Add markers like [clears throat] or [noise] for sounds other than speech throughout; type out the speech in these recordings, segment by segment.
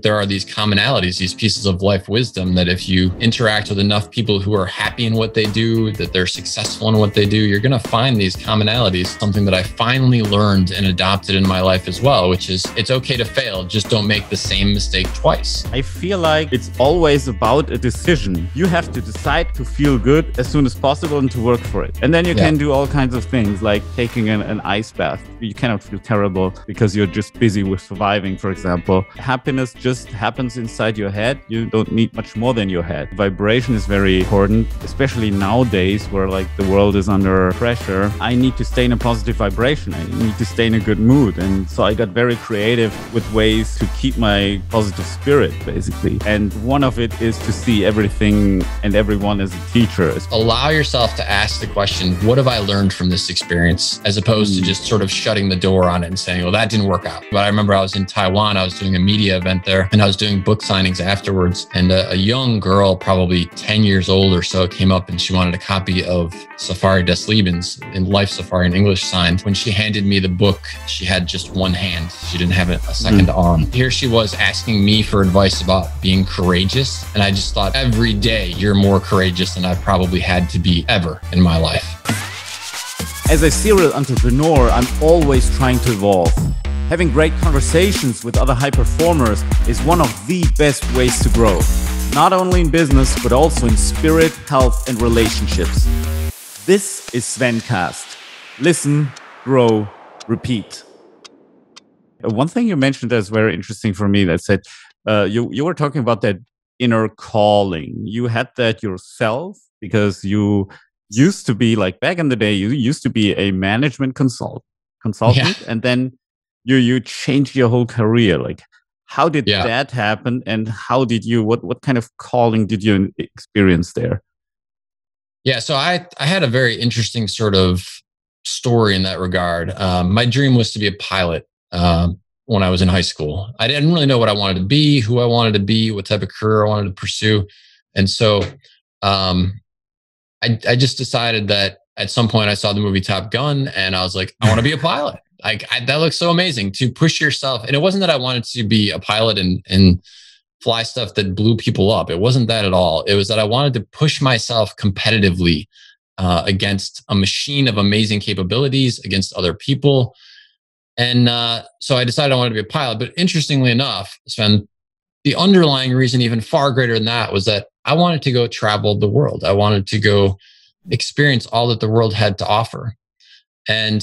there are these commonalities, these pieces of life wisdom that if you interact with enough people who are happy in what they do, that they're successful in what they do, you're going to find these commonalities. Something that I finally learned and adopted in my life as well, which is it's okay to fail, just don't make the same mistake twice. I feel like it's always about a decision. You have to decide to feel good as soon as possible and to work for it. And then you yeah. can do all kinds of things like taking an, an ice bath. You cannot feel terrible because you're just busy with surviving, for example. Happiness just happens inside your head. You don't need much more than your head. Vibration is very important, especially nowadays where like the world is under pressure. I need to stay in a positive vibration. I need to stay in a good mood. And so I got very creative with ways to keep my positive spirit, basically. And one of it is to see everything and everyone as a teacher. Allow yourself to ask the question, what have I learned from this experience? As opposed to just sort of shutting the door on it and saying, well, that didn't work out. But I remember I was in Taiwan, I was doing a media event there and I was doing book signings afterwards. And a, a, young girl, probably 10 years old or so, came up and she wanted a copy of Safari des Lebens in Life Safari in English signed. When she handed me the book, she had just one hand. She didn't have a second mm. arm. Here she was asking me for advice about being courageous. And I just thought every day you're more courageous than I've probably had to be ever in my life. As a serial entrepreneur, I'm always trying to evolve. Having great conversations with other high performers is one of the best ways to grow, not only in business, but also in spirit, health, and relationships. This is Svencast. Listen, grow, repeat. Uh, one thing you mentioned that's very interesting for me that said uh, you, you were talking about that inner calling. You had that yourself because you used to be like back in the day, you used to be a management consult, consultant, yeah. and then you you changed your whole career like how did yeah. that happen and how did you what what kind of calling did you experience there yeah so i i had a very interesting sort of story in that regard um, my dream was to be a pilot um, when i was in high school i didn't really know what i wanted to be who i wanted to be what type of career i wanted to pursue and so um, I, I just decided that at some point I saw the movie Top Gun and I was like, I want to be a pilot. Like I, that looks so amazing to push yourself. And it wasn't that I wanted to be a pilot and and fly stuff that blew people up. It wasn't that at all. It was that I wanted to push myself competitively uh, against a machine of amazing capabilities, against other people. And uh, so I decided I wanted to be a pilot. But interestingly enough, Sven, the underlying reason, even far greater than that, was that I wanted to go travel the world. I wanted to go experience all that the world had to offer. And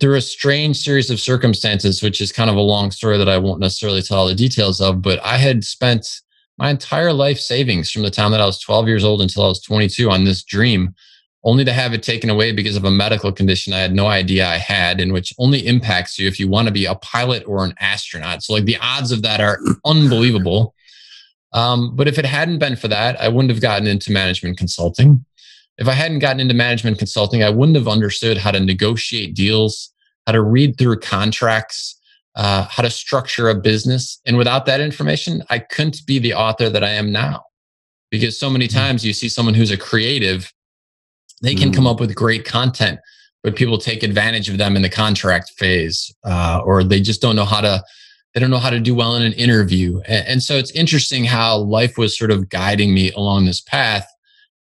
through a strange series of circumstances, which is kind of a long story that I won't necessarily tell all the details of, but I had spent my entire life savings from the time that I was 12 years old until I was 22 on this dream, only to have it taken away because of a medical condition I had no idea I had, and which only impacts you if you want to be a pilot or an astronaut. So, like, the odds of that are [laughs] unbelievable. Um, but if it hadn't been for that, I wouldn't have gotten into management consulting if I hadn't gotten into management consulting, I wouldn't have understood how to negotiate deals, how to read through contracts, uh, how to structure a business. And without that information, I couldn't be the author that I am now. Because so many hmm. times you see someone who's a creative, they can come hmm. up with great content, but people take advantage of them in the contract phase, uh, or they just don't know how to. They don't know how to do well in an interview. And, and so it's interesting how life was sort of guiding me along this path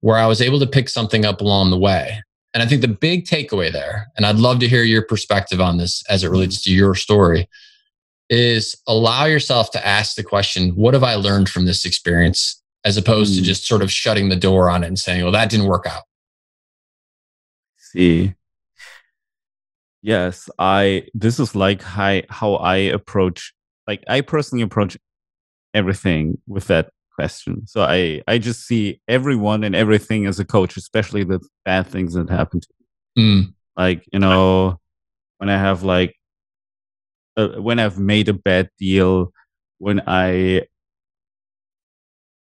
where I was able to pick something up along the way. And I think the big takeaway there, and I'd love to hear your perspective on this as it relates to your story, is allow yourself to ask the question, what have I learned from this experience? As opposed mm. to just sort of shutting the door on it and saying, well, that didn't work out. See. Yes, I this is like how, how I approach like I personally approach everything with that question. So I I just see everyone and everything as a coach, especially the bad things that happen to me. Mm. Like you know, when I have like uh, when I've made a bad deal, when I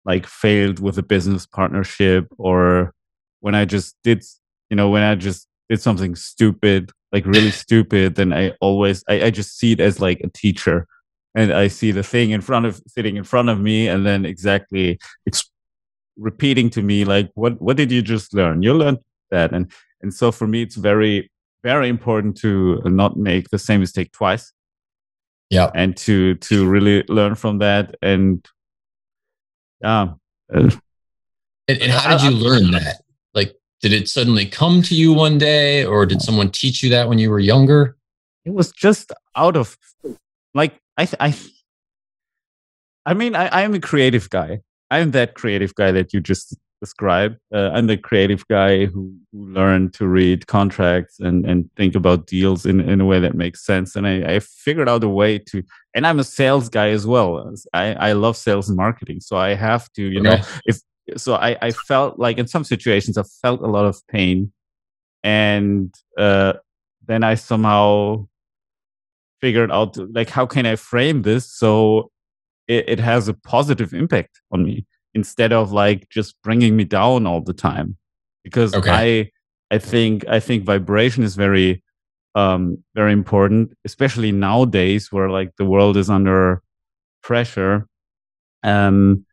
like failed with a business partnership, or when I just did you know when I just did something stupid, like really [laughs] stupid, then I always I, I just see it as like a teacher and I see the thing in front of sitting in front of me, and then exactly ex- repeating to me like, "What what did you just learn? You learned that." And and so for me, it's very very important to not make the same mistake twice. Yeah. And to to really learn from that and yeah. Uh, and, and how did you learn that? Like, did it suddenly come to you one day, or did someone teach you that when you were younger? It was just out of like I I I mean I I'm a creative guy. I'm that creative guy that you just described. Uh, I'm the creative guy who, who learned to read contracts and, and think about deals in, in a way that makes sense. And I, I figured out a way to, and I'm a sales guy as well. I, I love sales and marketing. So I have to, you okay. know, if, so I, I felt like in some situations I felt a lot of pain. And uh, then I somehow figured out like how can I frame this so it, it has a positive impact on me instead of like just bringing me down all the time because okay. i i think i think vibration is very um very important especially nowadays where like the world is under pressure um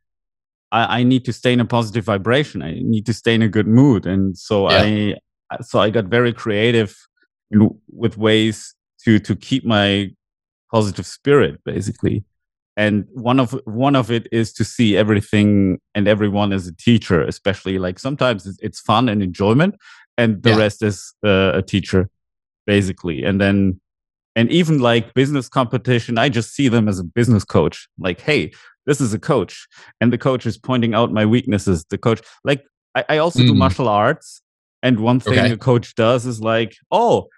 i i need to stay in a positive vibration i need to stay in a good mood and so yeah. i so i got very creative with ways to to keep my positive spirit basically and one of one of it is to see everything and everyone as a teacher especially like sometimes it's fun and enjoyment and the yeah. rest is uh, a teacher basically and then and even like business competition i just see them as a business coach like hey this is a coach and the coach is pointing out my weaknesses the coach like i, I also mm. do martial arts and one thing okay. a coach does is like oh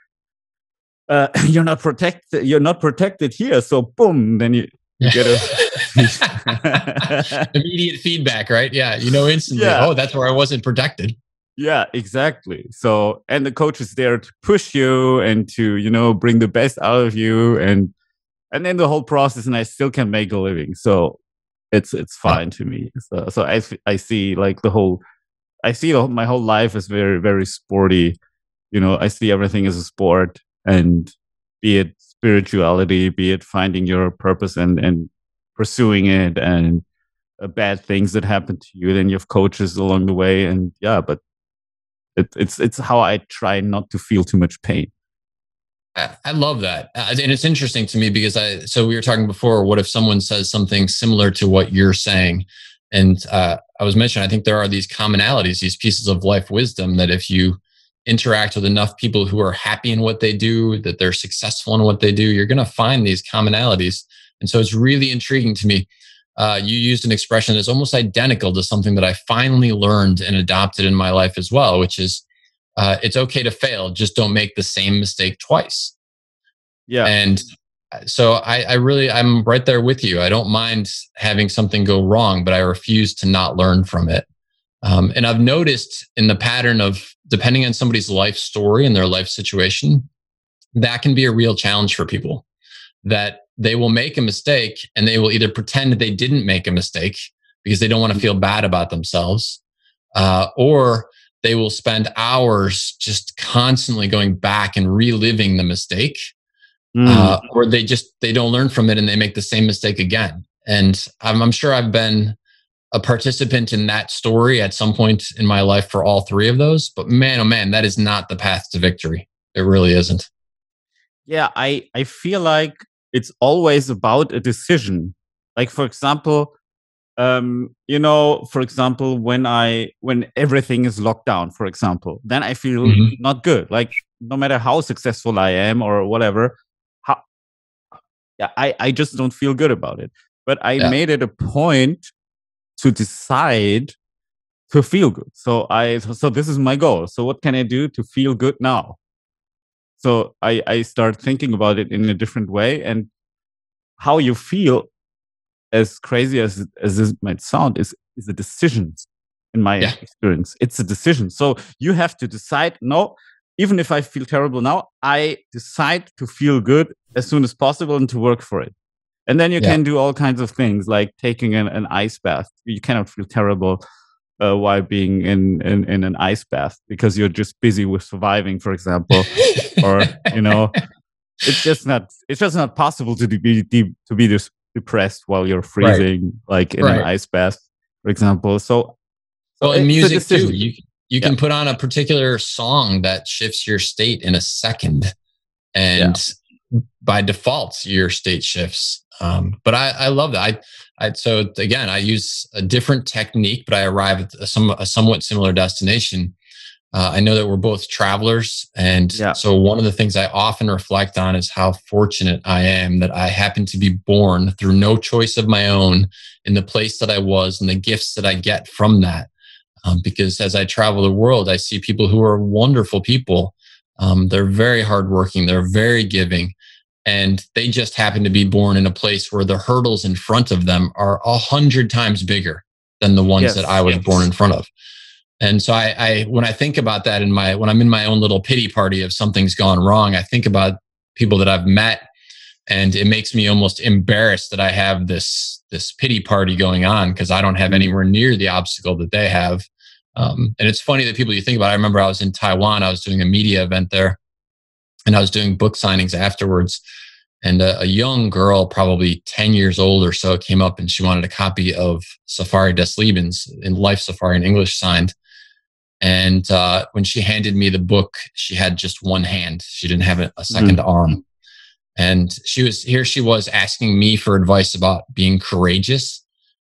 uh, [laughs] you're not protected you're not protected here so boom then you you get a [laughs] immediate feedback, right? Yeah, you know instantly. Yeah. Oh, that's where I wasn't protected. Yeah, exactly. So, and the coach is there to push you and to you know bring the best out of you, and and then the whole process, and I still can make a living. So, it's it's fine to me. So, so I I see like the whole, I see my whole life is very very sporty. You know, I see everything as a sport, and be it spirituality, be it finding your purpose and and pursuing it, and uh, bad things that happen to you. Then you have coaches along the way, and yeah, but it, it's it's how I try not to feel too much pain. I love that, uh, and it's interesting to me because I. So we were talking before. What if someone says something similar to what you're saying? And uh, I was mentioning, I think there are these commonalities, these pieces of life wisdom that if you interact with enough people who are happy in what they do, that they're successful in what they do, you're going to find these commonalities. And so it's really intriguing to me. Uh, you used an expression that's almost identical to something that I finally learned and adopted in my life as well, which is uh, it's okay to fail, just don't make the same mistake twice. Yeah. And uh, so I, I really, I'm right there with you. I don't mind having something go wrong, but I refuse to not learn from it. Um, and I've noticed in the pattern of depending on somebody's life story and their life situation, that can be a real challenge for people. That they will make a mistake and they will either pretend that they didn't make a mistake because they don't want to feel bad about themselves, uh, or they will spend hours just constantly going back and reliving the mistake, mm. uh, or they just they don't learn from it and they make the same mistake again. And I'm, I'm sure I've been a participant in that story at some point in my life for all three of those. But man, oh man, that is not the path to victory. It really isn't. Yeah, I, I feel like it's always about a decision. Like, for example, um, you know, for example, when I when everything is locked down, for example, then I feel mm-hmm. not good. Like no matter how successful I am or whatever, how yeah, I, I just don't feel good about it. But I yeah. made it a point to decide to feel good. So I so this is my goal. So what can I do to feel good now? So I I start thinking about it in a different way and how you feel as crazy as as this might sound is is a decision in my yeah. experience. It's a decision. So you have to decide no even if I feel terrible now, I decide to feel good as soon as possible and to work for it. And then you yeah. can do all kinds of things like taking an, an ice bath. You cannot feel terrible uh, while being in, in, in an ice bath because you're just busy with surviving, for example, or you know, [laughs] it's just not it's just not possible to be de- to be this depressed while you're freezing, right. like in right. an ice bath, for example. So, so well, in music too, you you yeah. can put on a particular song that shifts your state in a second, and by default your state shifts. Um, but I, I love that. I, I, so again, I use a different technique, but I arrive at a, some, a somewhat similar destination. Uh, I know that we're both travelers. And yeah. so one of the things I often reflect on is how fortunate I am that I happen to be born through no choice of my own in the place that I was and the gifts that I get from that. Um, because as I travel the world, I see people who are wonderful people. Um, they're very hardworking. They're very giving. And they just happen to be born in a place where the hurdles in front of them are a hundred times bigger than the ones yes, that I was yes. born in front of. And so I, I, when I think about that in my, when I'm in my own little pity party of something's gone wrong, I think about people that I've met and it makes me almost embarrassed that I have this, this pity party going on because I don't have mm-hmm. anywhere near the obstacle that they have. Um, and it's funny that people you think about, I remember I was in Taiwan, I was doing a media event there and I was doing book signings afterwards. And a, a, young girl, probably 10 years old or so, came up and she wanted a copy of Safari des Lebens in Life Safari in English signed. And uh, when she handed me the book, she had just one hand. She didn't have a, a 2nd mm arm. And she was here, she was asking me for advice about being courageous.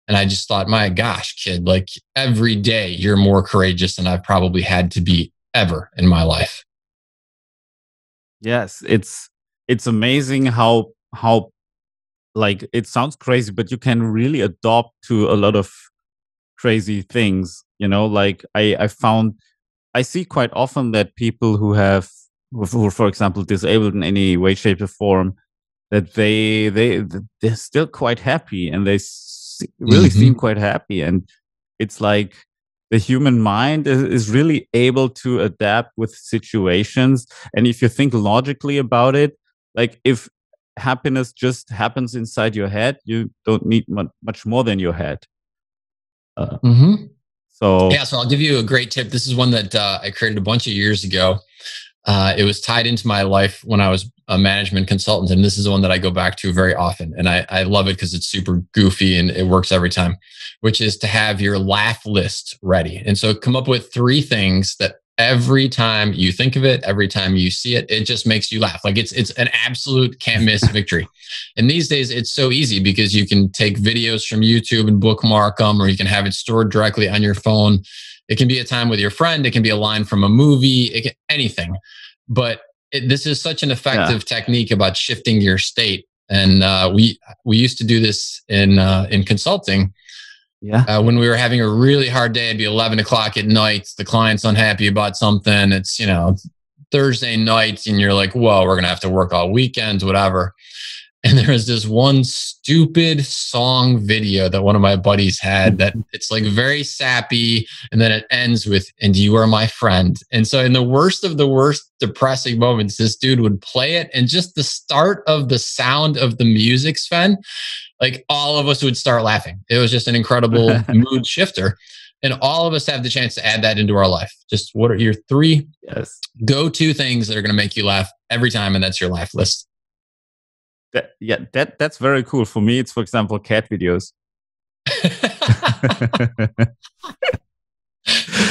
And I just thought, my gosh, kid, like every day you're more courageous than I've probably had to be ever in my life. Yes, it's it's amazing how how like it sounds crazy, but you can really adopt to a lot of crazy things you know like i i found i see quite often that people who have who for example disabled in any way shape or form that they they they're still quite happy and they really mm-hmm. seem quite happy and it's like the human mind is, is really able to adapt with situations and if you think logically about it like if happiness just happens inside your head you don't need much more than your head uh, mm-hmm. So yeah, so I'll give you a great tip. This is one that uh, I created a bunch of years ago. Uh, it was tied into my life when I was a management consultant, and this is the one that I go back to very often, and I, I love it because it's super goofy and it works every time. Which is to have your laugh list ready, and so come up with three things that every time you think of it, every time you see it, it just makes you laugh. Like it's it's an absolute can't miss [laughs] victory. And these days it's so easy because you can take videos from YouTube and bookmark them, or you can have it stored directly on your phone. It can be a time with your friend. It can be a line from a movie. It can, anything. But it, this is such an effective yeah. technique about shifting your state. And uh, we we used to do this in uh, in consulting yeah. Uh, when we were having a really hard day, it'd be 11 o'clock at night. The client's unhappy about something. It's, you know, Thursday night and you're like, whoa, we're going to have to work all weekends, whatever. And there was this one stupid song video that one of my buddies had that it's like very sappy. And then it ends with, and you are my friend. And so, in the worst of the worst depressing moments, this dude would play it. And just the start of the sound of the music, Sven, like all of us would start laughing. It was just an incredible [laughs] mood shifter. And all of us have the chance to add that into our life. Just what are your three yes. go to things that are going to make you laugh every time? And that's your life list. That, yeah, that that's very cool. For me, it's for example cat videos. [laughs]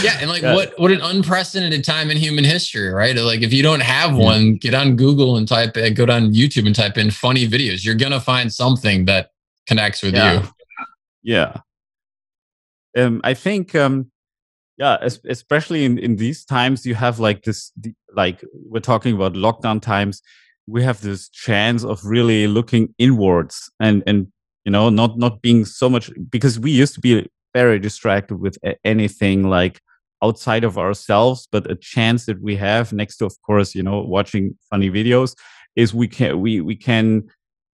yeah, and like yeah. what what an unprecedented time in human history, right? Like if you don't have one, get on Google and type uh, go down YouTube and type in funny videos. You're gonna find something that connects with yeah. you. Yeah. Um, I think um, yeah, especially in, in these times, you have like this, like we're talking about lockdown times. We have this chance of really looking inwards and and you know not not being so much because we used to be very distracted with anything like outside of ourselves. But a chance that we have next to, of course, you know, watching funny videos is we can we we can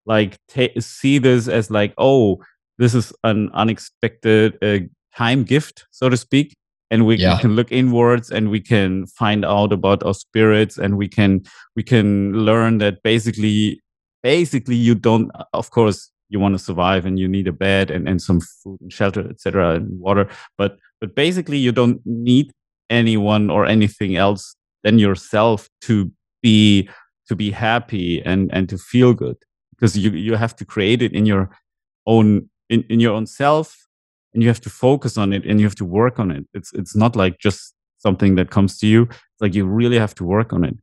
like see this as like oh this is an unexpected uh, time gift so to speak and we yeah. can look inwards and we can find out about our spirits and we can we can learn that basically basically you don't of course you want to survive and you need a bed and, and some food and shelter etc and water but but basically you don't need anyone or anything else than yourself to be to be happy and and to feel good because you you have to create it in your own in, in your own self and you have to focus on it and you have to work on it it's it's not like just something that comes to you it's like you really have to work on it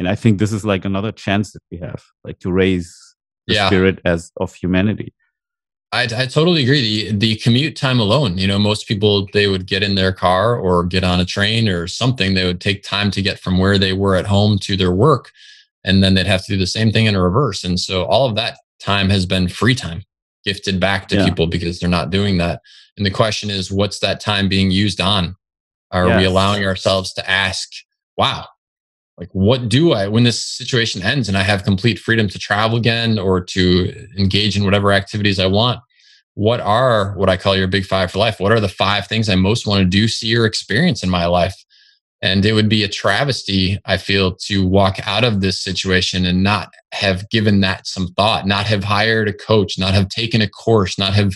and I think this is like another chance that we have, like to raise the Yeah. spirit as of humanity. I, I totally agree. The the commute time alone, you know, most people they would get in their car or get on a train or something. They would take time to get from where they were at home to their work, and then they'd have to do the same thing in a reverse. And so all of that time has been free time gifted back to Yeah. people because they're not doing that. And the question is, what's that time being used on? Are we allowing ourselves to ask, "Wow, like what do i when this situation ends and i have complete freedom to travel again or to engage in whatever activities i want what are what i call your big five for life what are the five things i most want to do see or experience in my life and it would be a travesty i feel to walk out of this situation and not have given that some thought not have hired a coach not have taken a course not have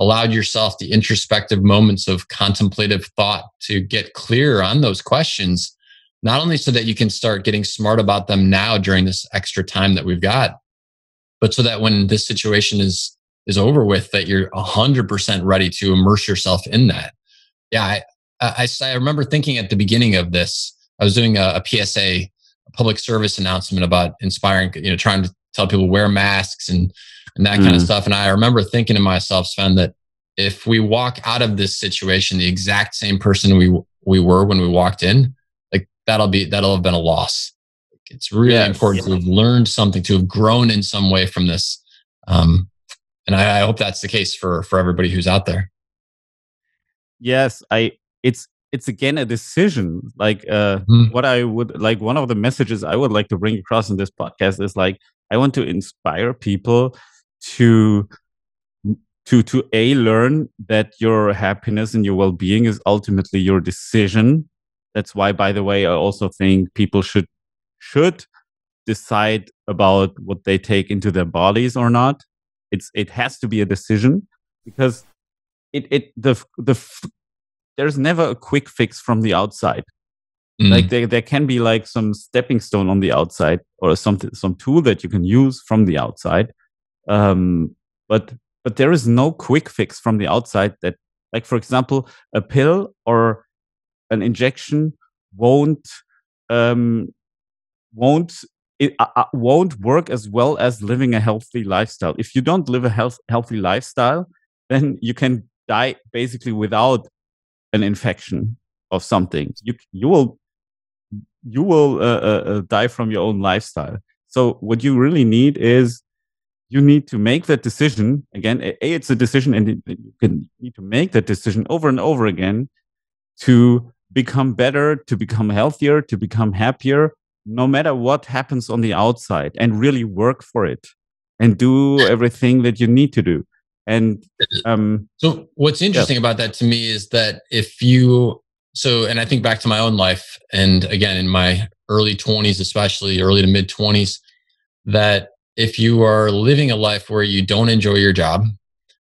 allowed yourself the introspective moments of contemplative thought to get clear on those questions not only so that you can start getting smart about them now during this extra time that we've got, but so that when this situation is is over with, that you're hundred percent ready to immerse yourself in that. Yeah, I, I, I remember thinking at the beginning of this, I was doing a, a PSA, a public service announcement about inspiring, you know, trying to tell people wear masks and and that kind of Mm. stuff. And I remember thinking to myself, Sven, that if we walk out of this situation the exact same person we we were when we walked in, like that'll be that'll have been a loss. It's really Yes, important yeah. to have learned something, to have grown in some way from this. Um, and I, I hope that's the case for for everybody who's out there. yes i it's it's again a decision. Like uh Mhm. what i would like one of the messages i would like to bring across in this podcast is like i want to inspire people to to to a learn that your happiness and your well-being is ultimately your decision. That's why by the way i also think people should should decide about what they take into their bodies or not. It's it has to be a decision because it it the the there's never a quick fix from the outside. Mm. like there, there can be like some stepping stone on the outside or something some tool that you can use from the outside. Um but but there is no quick fix from the outside that like for example a pill or an injection won't um won't it uh, uh, won't work as well as living a healthy lifestyle. If you don't live a health, healthy lifestyle then you can die basically without an infection of something. You you will you will uh, uh, uh, die from your own lifestyle. So what you really need is you need to make that decision. Again a, A, it's a decision and you need to make that decision over and over again to become better to become healthier to become happier no matter what happens on the outside and really work for it and do everything that you need to do and um So what's interesting about that to me is that if you so and I think back to my own life and again in my early 20s especially early to mid 20s that if you are living a life where you don't enjoy your job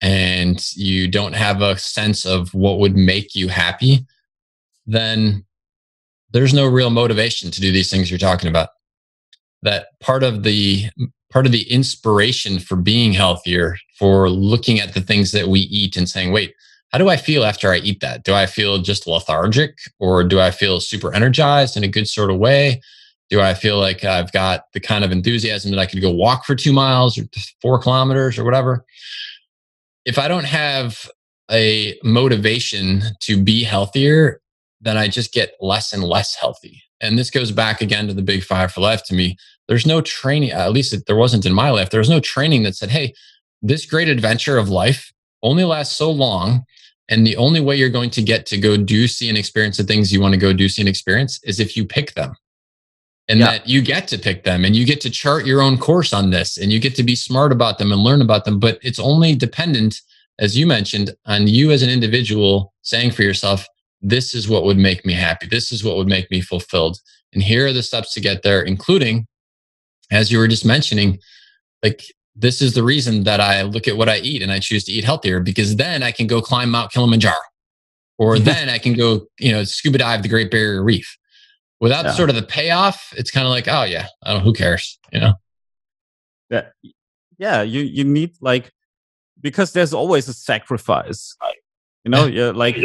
and you don't have a sense of what would make you happy then there's no real motivation to do these things you're talking about. That part of the part of the inspiration for being healthier for looking at the things that we eat and saying wait how do i feel after i eat that? Do i feel just lethargic or do i feel super energized in a good sort of way? Do i feel like i've got the kind of enthusiasm that i could go walk for two miles or four kilometers or whatever? If i don't have a motivation to be healthier then i just get less and less healthy. And this goes back again to the big five for life to me. There's no training at least there wasn't in my life there was no training that said hey this great adventure of life only lasts so long and the only way you're going to get to go do see and experience the things you want to go do see and experience is if you pick them. And Yeah. that you get to pick them and you get to chart your own course on this and you get to be smart about them and learn about them but it's only dependent as you mentioned on you as an individual saying for yourself this is what would make me happy. This is what would make me fulfilled. And here are the steps to get there including as you were just mentioning like this is the reason that I look at what I eat and I choose to eat healthier because then I can go climb Mount Kilimanjaro or [laughs] then I can go, you know, scuba dive the Great Barrier Reef. Without Yeah. sort of the payoff, it's kind of like, oh yeah, I who cares, you know? that yeah you you need like because there's always a sacrifice you know yeah like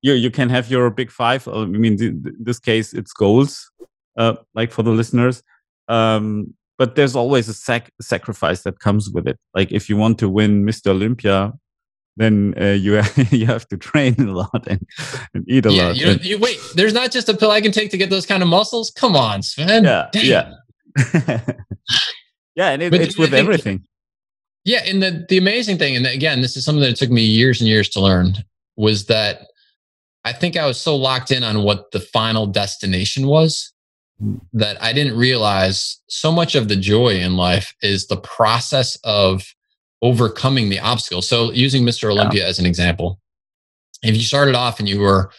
you you can have your big five uh, i mean th- th- this case it's goals uh, like for the listeners. Um, but there's always a sac- sacrifice that comes with it. Like if you want to win Mr. Olympia, then uh, you [laughs] you have to train a lot and, and eat a yeah, lot. You, and, you, wait, there's not just a pill I can take to get those kind of muscles. Come on, Sven. Yeah, Damn. yeah, [laughs] yeah, and it, it's with think, everything. Yeah, and the the amazing thing, and again, this is something that took me years and years to learn, was that I think I was so locked in on what the final destination was. That I didn't realize so much of the joy in life is the process of overcoming the obstacle. So using Mr. Olympia yeah. as an example, if you started off and you were,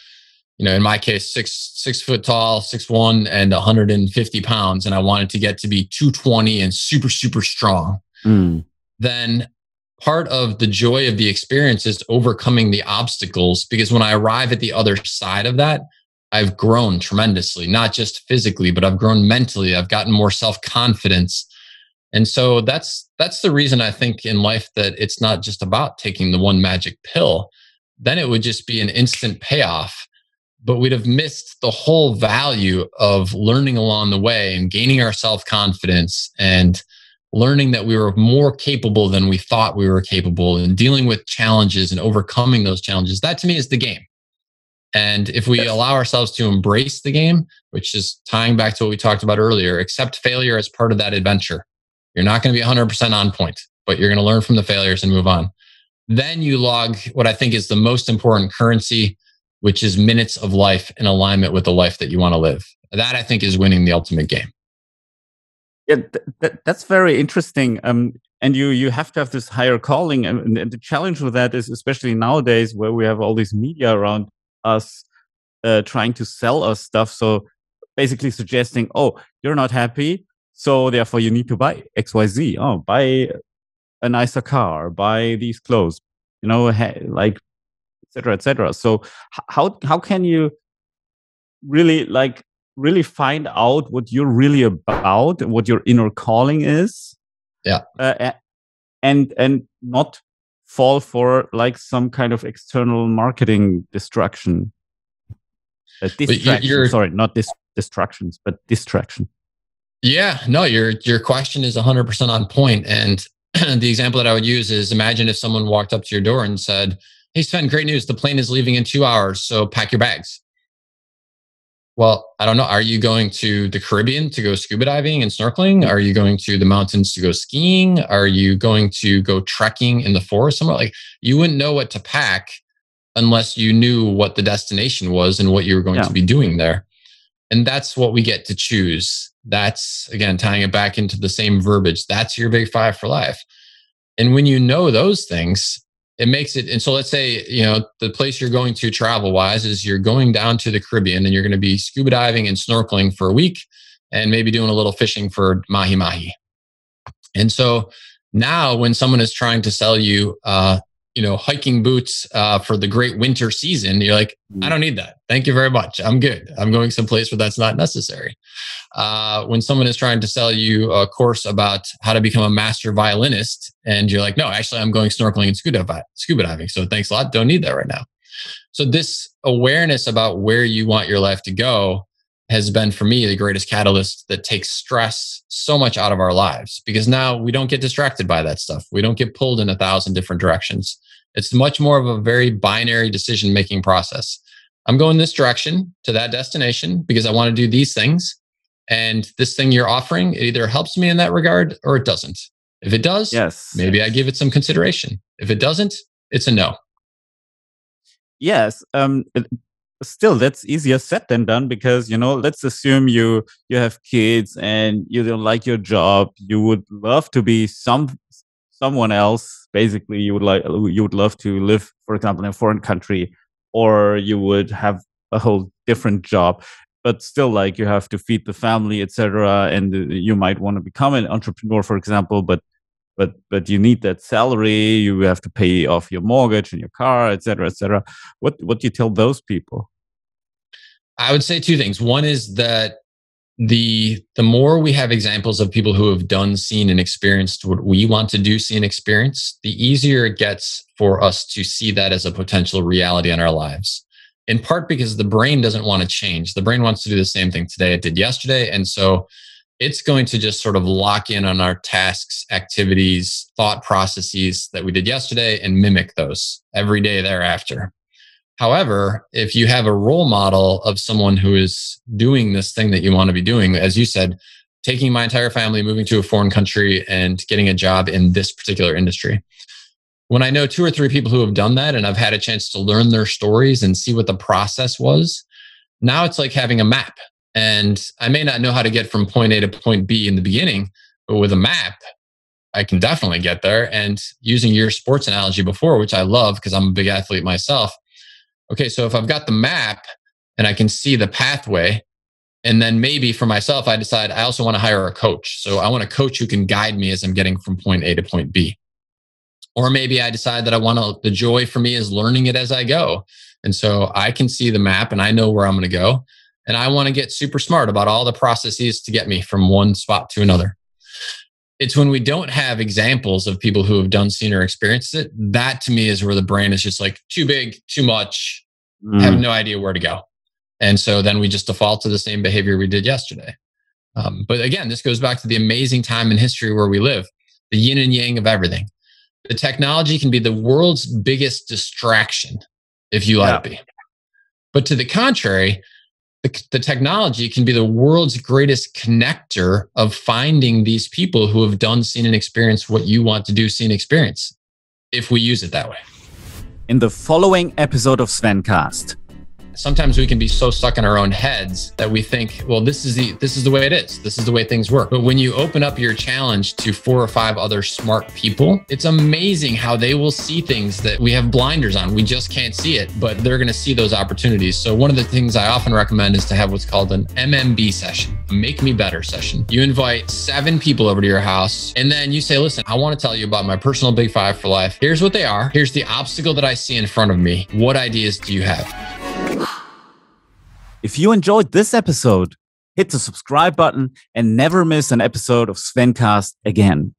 you know, in my case, six six foot tall, six one, and 150 pounds, and I wanted to get to be 220 and super super strong, mm. then part of the joy of the experience is overcoming the obstacles. Because when I arrive at the other side of that, I've grown tremendously, not just physically, but I've grown mentally. I've gotten more self confidence. And so that's that's the reason I think in life that it's not just about taking the one magic pill. Then it would just be an instant payoff, but we'd have missed the whole value of learning along the way and gaining our self-confidence and learning that we were more capable than we thought we were capable and dealing with challenges and overcoming those challenges. That to me is the game. And if we allow ourselves to embrace the game, which is tying back to what we talked about earlier, accept failure as part of that adventure you're not going to be 100% on point, but you're going to learn from the failures and move on. Then you log what I think is the most important currency, which is minutes of life in alignment with the life that you want to live. That I think is winning the ultimate game. Yeah, th- th- that's very interesting. Um, and you you have to have this higher calling, and, and, the challenge with that is especially nowadays where we have all this media around us uh, trying to sell us stuff. So basically suggesting, oh, you're not happy, so therefore, you need to buy X, Y, Z. Oh, buy a nicer car, buy these clothes, you know, like etc. etc. So how how can you really like really find out what you're really about, what your inner calling is? Yeah, uh, and and not fall for like some kind of external marketing distraction. Uh, distraction. Sorry, not dis- distractions, but distraction. Yeah, no, your your question is 100% on point. and [clears throat] the example that I would use is imagine if someone walked up to your door and said, "Hey Sven, great news, the plane is leaving in 2 hours, so pack your bags." Well, I don't know, are you going to the Caribbean to go scuba diving and snorkeling? Mm. Are you going to the mountains to go skiing? Are you going to go trekking in the forest somewhere? Like you wouldn't know what to pack unless you knew what the destination was and what you were going yeah. to be doing there. And that's what we get to choose. That's again tying it back into the same verbiage. That's your big five for life. And when you know those things, it makes it. And so let's say, you know, the place you're going to travel wise is you're going down to the Caribbean and you're going to be scuba diving and snorkeling for a week and maybe doing a little fishing for mahi mahi. And so now when someone is trying to sell you, uh, you know, hiking boots uh, for the great winter season, you're like, I mm. don't need that. Thank you very much. I'm good. I'm going someplace where that's not necessary. Uh, when someone is trying to sell you a course about how to become a master violinist, and you're like, no, actually, I'm going snorkeling and scuba, scuba diving. So thanks a lot. Don't need that right now. So this awareness about where you want your life to go has been for me the greatest catalyst that takes stress so much out of our lives because now we don't get distracted by that stuff. We don't get pulled in a thousand different directions. It's much more of a very binary decision making process. I'm going this direction to that destination because I want to do these things. And this thing you're offering, it either helps me in that regard or it doesn't. If it does, yes. maybe I give it some consideration. If it doesn't, it's a no. Yes. Um, still that's easier said than done because you know let's assume you you have kids and you don't like your job you would love to be some someone else basically you would like you would love to live for example in a foreign country or you would have a whole different job but still like you have to feed the family etc and uh, you might want to become an entrepreneur for example but but but you need that salary you have to pay off your mortgage and your car etc etc what what do you tell those people? I would say two things. One is that the the more we have examples of people who have done seen and experienced what we want to do see and experience the easier it gets for us to see that as a potential reality in our lives in part because the brain doesn't want to change. The brain wants to do the same thing today it did yesterday. And so it's going to just sort of lock in on our tasks, activities, thought processes that we did yesterday and mimic those every day thereafter. However, if you have a role model of someone who is doing this thing that you want to be doing, as you said, taking my entire family, moving to a foreign country and getting a job in this particular industry. When I know two or three people who have done that and I've had a chance to learn their stories and see what the process was, now it's like having a map. And I may not know how to get from point A to point B in the beginning, but with a map, I can definitely get there. And using your sports analogy before, which I love because I'm a big athlete myself. Okay, so if I've got the map and I can see the pathway, and then maybe for myself, I decide I also want to hire a coach. So I want a coach who can guide me as I'm getting from point A to point B. Or maybe I decide that I want to, the joy for me is learning it as I go. And so I can see the map and I know where I'm going to go. And I want to get super smart about all the processes to get me from one spot to another. It's when we don't have examples of people who have done seen or experienced it. That to me is where the brain is just like too big, too much, mm. have no idea where to go. And so then we just default to the same behavior we did yesterday. Um, but again, this goes back to the amazing time in history where we live, the yin and yang of everything. The technology can be the world's biggest distraction if you let yeah. it be. But to the contrary, the, the technology can be the world's greatest connector of finding these people who have done, seen, and experienced what you want to do, see, and experience if we use it that way. In the following episode of Svencast, sometimes we can be so stuck in our own heads that we think, well, this is the this is the way it is. This is the way things work. But when you open up your challenge to four or five other smart people, it's amazing how they will see things that we have blinders on. We just can't see it, but they're going to see those opportunities. So one of the things I often recommend is to have what's called an MMB session, a make me better session. You invite seven people over to your house and then you say, listen, I want to tell you about my personal big five for life. Here's what they are. Here's the obstacle that I see in front of me. What ideas do you have? If you enjoyed this episode, hit the subscribe button and never miss an episode of Svencast again.